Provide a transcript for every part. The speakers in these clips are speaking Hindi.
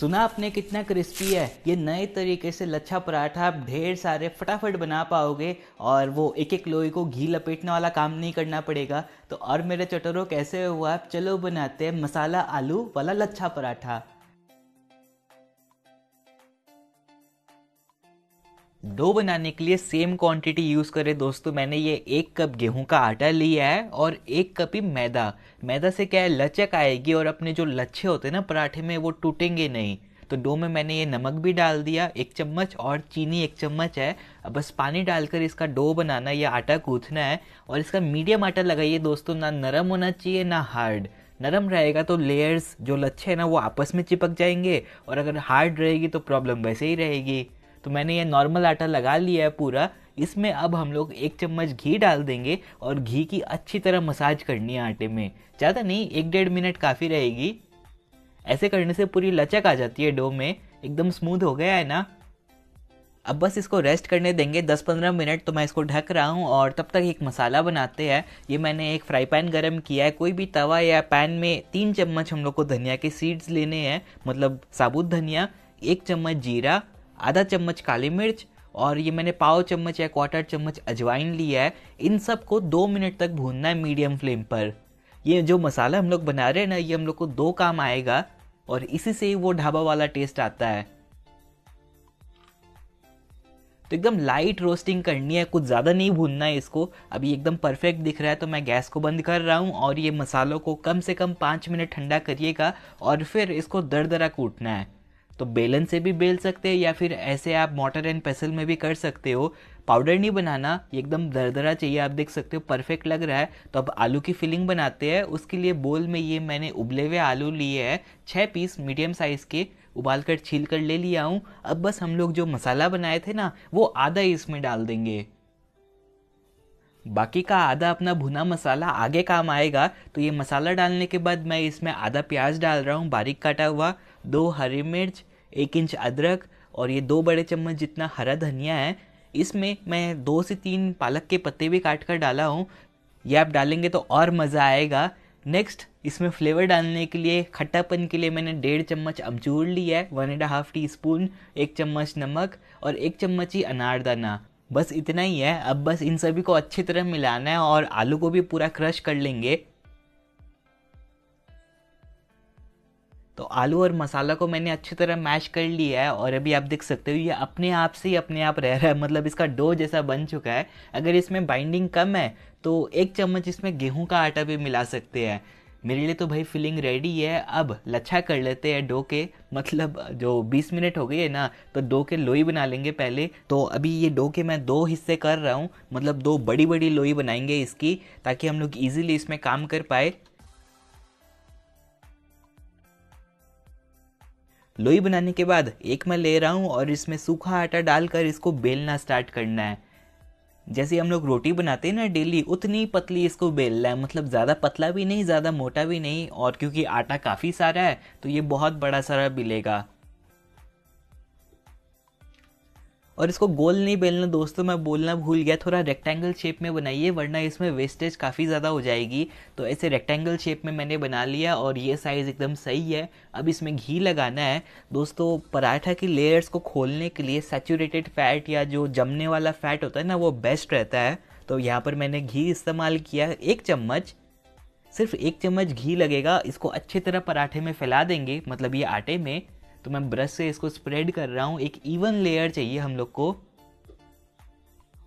सुना आपने कितना क्रिस्पी है। ये नए तरीके से लच्छा पराठा आप ढेर सारे फटाफट बना पाओगे और वो एक एक लोई को घी लपेटने वाला काम नहीं करना पड़ेगा। तो और मेरे चटोरों, कैसे हुआ? आप चलो बनाते हैं मसाला आलू वाला लच्छा पराठा। डो बनाने के लिए सेम क्वांटिटी यूज़ करें। दोस्तों, मैंने ये एक कप गेहूँ का आटा लिया है और एक कप ही मैदा। मैदा से क्या है? लचक आएगी और अपने जो लच्छे होते हैं ना पराठे में, वो टूटेंगे नहीं। तो डो में मैंने ये नमक भी डाल दिया, एक चम्मच और चीनी एक चम्मच है। अब बस पानी डालकर इसका डो बनाना, या आटा गूँथना है और इसका मीडियम आटा लगाइए दोस्तों, ना नरम होना चाहिए, ना हार्ड नरम रहेगा तो लेयर्स जो लच्छे हैं ना, वो आपस में चिपक जाएँगे और अगर हार्ड रहेगी तो प्रॉब्लम वैसे ही रहेगी। तो मैंने ये नॉर्मल आटा लगा लिया है पूरा। इसमें अब हम लोग एक चम्मच घी डाल देंगे और घी की अच्छी तरह मसाज करनी है आटे में। ज़्यादा नहीं, एक डेढ़ मिनट काफ़ी रहेगी। ऐसे करने से पूरी लचक आ जाती है डो में। एकदम स्मूथ हो गया है ना। अब बस इसको रेस्ट करने देंगे। 10-15 मिनट तो मैं इसको ढक रहा हूँ और तब तक एक मसाला बनाते हैं। ये मैंने एक फ्राई पैन गरम किया है। कोई भी तवा या पैन में तीन चम्मच हम लोग को धनिया के सीड्स लेने हैं। मतलब साबुत धनिया, एक चम्मच जीरा आधा चम्मच काली मिर्च और ये मैंने पाव चम्मच या क्वार्टर चम्मच अजवाइन लिया है। इन सबको दो मिनट तक भूनना है मीडियम फ्लेम पर। ये जो मसाला हम लोग बना रहे हैं ना, ये हम लोग को दो काम आएगा और इसी से ही वो ढाबा वाला टेस्ट आता है। तो एकदम लाइट रोस्टिंग करनी है, कुछ ज़्यादा नहीं भूनना है इसको। अभी एकदम परफेक्ट दिख रहा है तो मैं गैस को बंद कर रहा हूँ और ये मसालों को कम से कम पाँच मिनट ठंडा करिएगा और फिर इसको दर दरा कूटना है। तो बेलन से भी बेल सकते हैं या फिर ऐसे आप मोटर एंड पेसल में भी कर सकते हो। पाउडर नहीं बनाना एकदम दरदरा चाहिए, आप देख सकते हो परफेक्ट लग रहा है। तो अब आलू की फिलिंग बनाते हैं। उसके लिए बोल में ये मैंने उबले हुए आलू लिए हैं छः पीस मीडियम साइज़ के, उबाल कर छील कर ले लिया हूँ। अब बस हम लोग जो मसाला बनाए थे ना, वो आधा इसमें डाल देंगे। बाकी का आधा अपना भुना मसाला आगे काम आएगा। तो ये मसाला डालने के बाद मैं इसमें आधा प्याज डाल रहा हूँ, बारीक काटा हुआ। दो हरी मिर्च, एक इंच अदरक और ये दो बड़े चम्मच जितना हरा धनिया है, इसमें मैं दो से तीन पालक के पत्ते भी काट कर डाला हूँ। ये आप डालेंगे तो और मज़ा आएगा। नेक्स्ट इसमें फ्लेवर डालने के लिए, खट्टापन के लिए मैंने डेढ़ चम्मच अमचूर लिया है one and half teaspoon एक चम्मच नमक और एक चम्मच ही अनारदाना। बस इतना ही है। अब बस इन सभी को अच्छी तरह मिलाना है और आलू को भी पूरा क्रश कर लेंगे। तो आलू और मसाला को मैंने अच्छी तरह मैश कर लिया है और अभी आप देख सकते हो, ये अपने आप से ही अपने आप रह रहा है। मतलब इसका डो जैसा बन चुका है। अगर इसमें बाइंडिंग कम है तो एक चम्मच इसमें गेहूँ का आटा भी मिला सकते हैं। मेरे लिए तो भाई फिलिंग रेडी है। अब लच्छा कर लेते हैं डो के। मतलब जो 20 मिनट हो गई है ना तो डो के लोई बना लेंगे पहले। तो अभी ये डो के मैं दो हिस्से कर रहा हूँ। मतलब दो बड़ी बड़ी लोई बनाएँगे इसकी, ताकि हम लोग ईजिली इसमें काम कर पाए। लोई बनाने के बाद एक मैं ले रहा हूँ और इसमें सूखा आटा डालकर इसको बेलना स्टार्ट करना है। जैसे हम लोग रोटी बनाते हैं ना डेली उतनी पतली इसको बेलना है। मतलब ज़्यादा पतला भी नहीं, ज़्यादा मोटा भी नहीं, और क्योंकि आटा काफ़ी सारा है तो ये बहुत बड़ा सारा बिलेगा। और इसको गोल नहीं बेलना दोस्तों, मैं बोलना भूल गया, थोड़ा रेक्टेंगल शेप में बनाइए, वरना इसमें वेस्टेज काफ़ी ज़्यादा हो जाएगी। तो ऐसे रेक्टेंगल शेप में मैंने बना लिया और ये साइज़ एकदम सही है। अब इसमें घी लगाना है। दोस्तों, पराठा की लेयर्स को खोलने के लिए सेचूरेटेड फैट या जो जमने वाला फैट होता है ना, वो बेस्ट रहता है। तो यहाँ पर मैंने घी इस्तेमाल किया एक चम्मच। सिर्फ़ एक चम्मच घी लगेगा, इसको अच्छी तरह पराठे में फैला देंगे मतलब ये आटे में। तो मैं ब्रश से इसको स्प्रेड कर रहा हूँ। एक इवन लेयर चाहिए हम लोग को।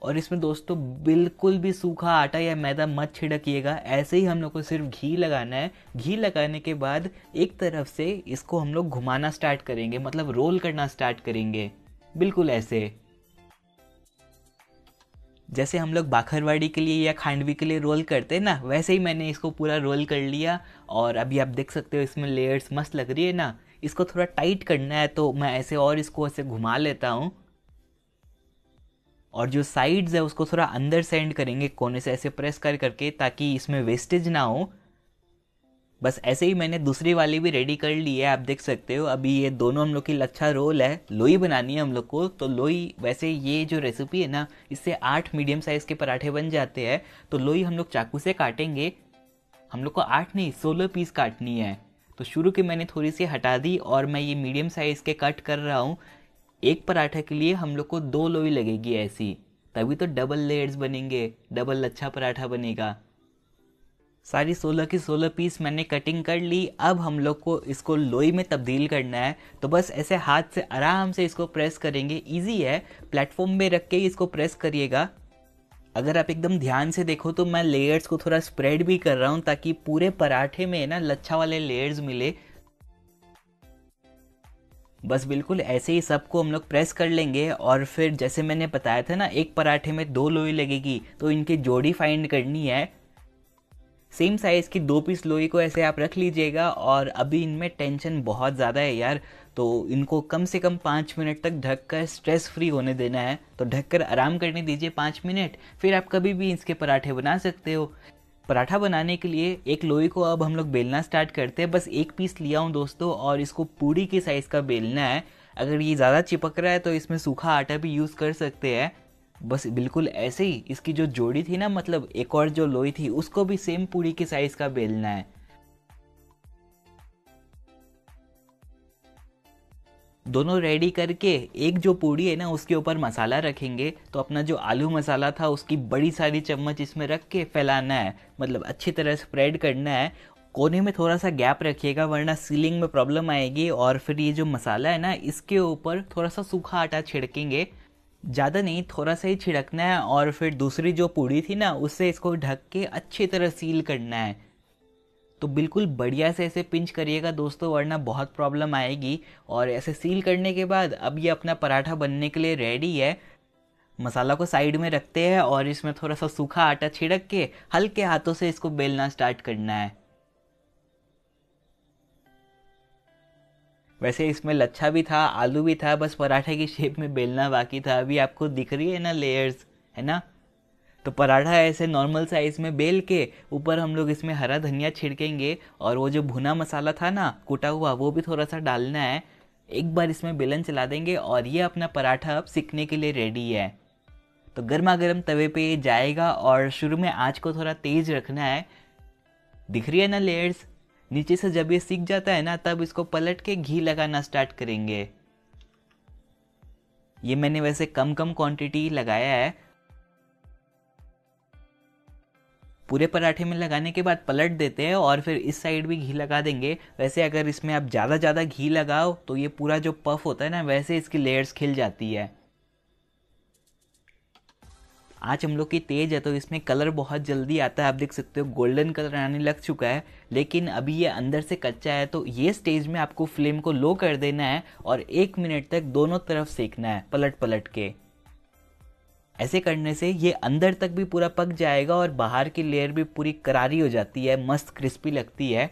और इसमें दोस्तों बिल्कुल भी सूखा आटा या मैदा मत छिड़किएगा। ऐसे ही हम लोग को सिर्फ़ घी लगाना है। घी लगाने के बाद एक तरफ़ से इसको हम लोग घुमाना स्टार्ट करेंगे। मतलब रोल करना स्टार्ट करेंगे। बिल्कुल ऐसे। जैसे हम लोग बाखरवाड़ी के लिए या खांडवी के लिए रोल करते हैं ना, वैसे ही मैंने इसको पूरा रोल कर लिया। और अभी आप देख सकते हो इसमें लेयर्स मस्त लग रही है ना। इसको थोड़ा टाइट करना है तो मैं ऐसे और इसको ऐसे घुमा लेता हूँ। और जो साइड्स है, उसको थोड़ा अंदर सेंड करेंगे कोने से, ऐसे प्रेस कर करके, ताकि इसमें वेस्टेज ना हो। बस ऐसे ही मैंने दूसरी वाली भी रेडी कर ली है, आप देख सकते हो। अभी ये दोनों हम लोग की लच्छा रोल है। लोई बनानी है हम लोग को तो लोई, वैसे ये जो रेसिपी है ना, इससे आठ मीडियम साइज़ के पराठे बन जाते हैं। तो लोई हम लोग चाकू से काटेंगे। हम लोग को आठ नहीं, सोलह पीस काटनी है। तो शुरू की मैंने थोड़ी सी हटा दी और मैं ये मीडियम साइज़ के कट कर रहा हूँ। एक पराठा के लिए हम लोग को दो लोई लगेगी ऐसी। तभी तो डबल लेयर्स बनेंगे डबल अच्छा पराठा बनेगा। सारी सोलह की सोलह पीस मैंने कटिंग कर ली। अब हम लोग को इसको लोई में तब्दील करना है। तो बस ऐसे हाथ से आराम से इसको प्रेस करेंगे। इजी है। प्लेटफॉर्म में रख के इसको प्रेस करिएगा। अगर आप एकदम ध्यान से देखो तो मैं लेयर्स को थोड़ा स्प्रेड भी कर रहा हूँ ताकि पूरे पराठे में ना लच्छा वाले लेयर्स मिले। बस बिल्कुल ऐसे ही सबको हम लोग प्रेस कर लेंगे और फिर जैसे मैंने बताया था ना, एक पराठे में दो लोई लगेगी तो इनकी जोड़ी फाइंड करनी है। सेम साइज़ की दो पीस लोई को ऐसे आप रख लीजिएगा और अभी इनमें टेंशन बहुत ज़्यादा है यार। तो इनको कम से कम पाँच मिनट तक ढक कर स्ट्रेस फ्री होने देना है। तो ढक कर आराम करने दीजिए पाँच मिनट, फिर आप कभी भी इसके पराठे बना सकते हो। पराठा बनाने के लिए एक लोई को अब हम लोग बेलना स्टार्ट करते हैं। बस एक पीस लिया हूँ दोस्तों, और इसको पूरी के साइज़ का बेलना है। अगर ये ज़्यादा चिपक रहा है तो इसमें सूखा आटा भी यूज़ कर सकते हैं। बस बिल्कुल ऐसे ही, इसकी जो जोड़ी थी ना मतलब एक और जो लोई थी, उसको भी सेम पूरी के साइज़ का बेलना है। दोनों रेडी करके एक जो पूड़ी है ना, उसके ऊपर मसाला रखेंगे। तो अपना जो आलू मसाला था, उसकी बड़ी सारी चम्मच इसमें रख के फैलाना है। मतलब अच्छी तरह स्प्रेड करना है। कोने में थोड़ा सा गैप रखिएगा, वरना सीलिंग में प्रॉब्लम आएगी और फिर ये जो मसाला है ना, इसके ऊपर थोड़ा सा सूखा आटा छिड़केंगे। ज़्यादा नहीं थोड़ा सा ही छिड़कना है और फिर दूसरी जो पूड़ी थी ना उससे इसको ढक के अच्छी तरह सील करना है। तो बिल्कुल बढ़िया से ऐसे पिंच करिएगा दोस्तों, वरना बहुत प्रॉब्लम आएगी। और ऐसे सील करने के बाद अब ये अपना पराठा बनने के लिए रेडी है। मसाला को साइड में रखते हैं और इसमें थोड़ा सा सूखा आटा छिड़क के हल्के हाथों से इसको बेलना स्टार्ट करना है। वैसे इसमें लच्छा भी था, आलू भी था, बस पराठे की शेप में बेलना बाकी था। अभी आपको दिख रही है ना लेयर्स है ना? तो पराठा ऐसे नॉर्मल साइज़ में बेल के ऊपर हम लोग इसमें हरा धनिया छिड़केंगे और वो जो भुना मसाला था ना, कुटा हुआ, वो भी थोड़ा सा डालना है। एक बार इसमें बेलन चला देंगे और ये अपना पराठा अब सीखने के लिए रेडी है। तो गर्मा गर्म तवे पे ये जाएगा और शुरू में आँच को थोड़ा तेज रखना है। दिख रही है ना लेयर्स नीचे से जब ये सीख जाता है ना, तब इसको पलट के घी लगाना स्टार्ट करेंगे। ये मैंने वैसे कम कम क्वांटिटी लगाया है। पूरे पराठे में लगाने के बाद पलट देते हैं और फिर इस साइड भी घी लगा देंगे। वैसे अगर इसमें आप ज़्यादा ज़्यादा घी लगाओ तो ये पूरा जो पफ होता है ना, वैसे इसकी लेयर्स खिल जाती है। आज हम लोग की तेज है तो इसमें कलर बहुत जल्दी आता है। आप देख सकते हो, गोल्डन कलर आने लग चुका है, लेकिन अभी ये अंदर से कच्चा है तो ये स्टेज में आपको फ्लेम को लो कर देना है और एक मिनट तक दोनों तरफ़ सेकना है पलट पलट के। ऐसे करने से ये अंदर तक भी पूरा पक जाएगा और बाहर की लेयर भी पूरी करारी हो जाती है, मस्त क्रिस्पी लगती है।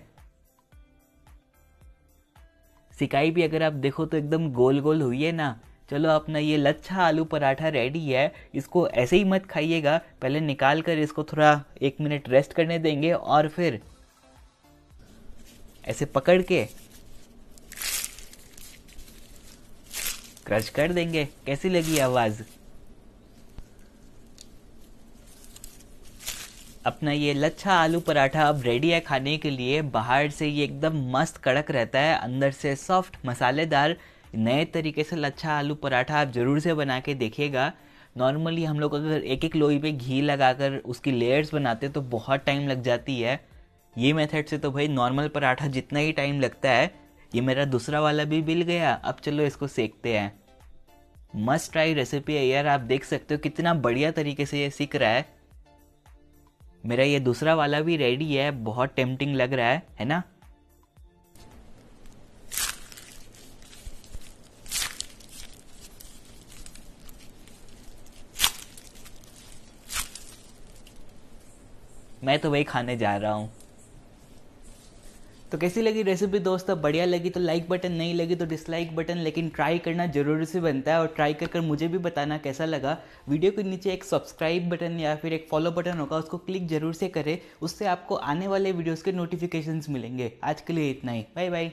सिकाई भी अगर आप देखो तो एकदम गोल गोल हुई है ना। चलो अपना ये लच्छा आलू पराठा रेडी है, इसको ऐसे ही मत खाइएगा। पहले निकाल कर इसको थोड़ा एक मिनट रेस्ट करने देंगे और फिर ऐसे पकड़ के क्रश कर देंगे। कैसी लगी आवाज़? अपना ये लच्छा आलू पराठा अब रेडी है खाने के लिए। बाहर से ये एकदम मस्त कड़क रहता है। अंदर से सॉफ्ट मसालेदार, नए तरीके से लच्छा आलू पराठा आप ज़रूर से बना के देखिएगा। नॉर्मली हम लोग अगर एक एक लोई पे घी लगाकर उसकी लेयर्स बनाते तो बहुत टाइम लग जाती है। ये मेथड से तो भाई नॉर्मल पराठा जितना ही टाइम लगता है, ये मेरा दूसरा वाला भी मिल गया। अब चलो इसको सेकते हैं। मस्ट ट्राई रेसिपी है यार, आप देख सकते हो कितना बढ़िया तरीके से ये सीख रहा है। मेरा ये दूसरा वाला भी रेडी है, बहुत टेम्पटिंग लग रहा है है ना? मैं तो वही खाने जा रहा हूँ। तो कैसी लगी रेसिपी दोस्तों? बढ़िया लगी तो लाइक बटन नहीं लगी तो डिसलाइक बटन लेकिन ट्राई करना ज़रूरी से बनता है और ट्राई कर कर मुझे भी बताना कैसा लगा। वीडियो के नीचे एक सब्सक्राइब बटन या फिर एक फॉलो बटन होगा, उसको क्लिक ज़रूर से करें, उससे आपको आने वाले वीडियोज़ के नोटिफिकेशंस मिलेंगे। आज के लिए इतना ही। Bye bye